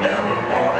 Never more.